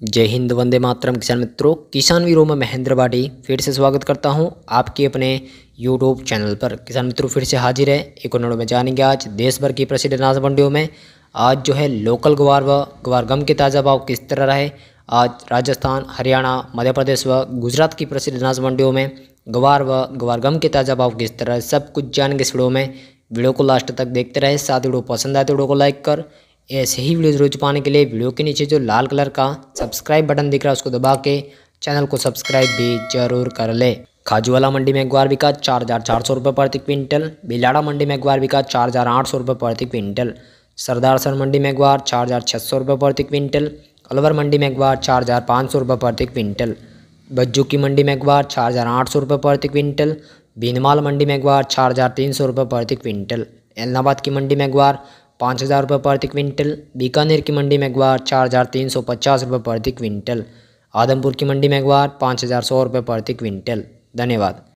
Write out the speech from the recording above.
जय हिंद, वंदे मातरम। किसान मित्रों, किसान वीरों में महेंद्र बाडी फिर से स्वागत करता हूँ आपके अपने यूट्यूब चैनल पर। किसान मित्रों, फिर से हाजिर है एक और में। जानेंगे आज देश भर की प्रसिद्ध अनाज मंडियों में। आज जो है लोकल गवार व गवार गम के ताज़ा भाव किस तरह रहे? आज राजस्थान, हरियाणा, मध्य प्रदेश व गुजरात की प्रसिद्ध अनाज मंडियों में गवार व गवार गम के ताज़ा भाव किस तरह सब कुछ जानेंगे इस वीडियो में। वीडियो को लास्ट तक देखते रहे। साथ वीडियो पसंद आए तो वीडियो को लाइक कर ऐसे ही वीडियो रोज पाने के लिए वीडियो के नीचे जो लाल कलर का सब्सक्राइब बटन दिख रहा है, उसको दबा के चैनल को सब्सक्राइब भी ज़रूर कर ले। खाजूवाला मंडी में ग्वार बिका चार हज़ार चार सौ रुपये प्रति क्विंटल, बिलाड़ा मंडी में ग्वार बिका चार हज़ार आठ सौ रुपये प्रति क्विंटल सरदार सर मंडी में ग्वार चार हज़ार छः सौ रुपये प्रति क्विंटल, अलवर मंडी में ग्वार चार हज़ार पाँच सौ रुपये प्रति क्विंटल बज्जू की मंडी में ग्वार चार हज़ार आठ सौ रुपये प्रति क्विंटल, भीनमाल मंडी में ग्वार चार हज़ार तीन सौ रुपये प्रति क्विंटल, एलनाबाद की मंडी में ग्वार पाँच हज़ार रुपये प्रति क्विंटल, बीकानेर की मंडी में अखबार चार हज़ार तीन सौ पचास रुपये प्रति क्विंटल, आदमपुर की मंडी में अखबार पाँच हज़ार सौ रुपये प्रति क्विंटल। धन्यवाद।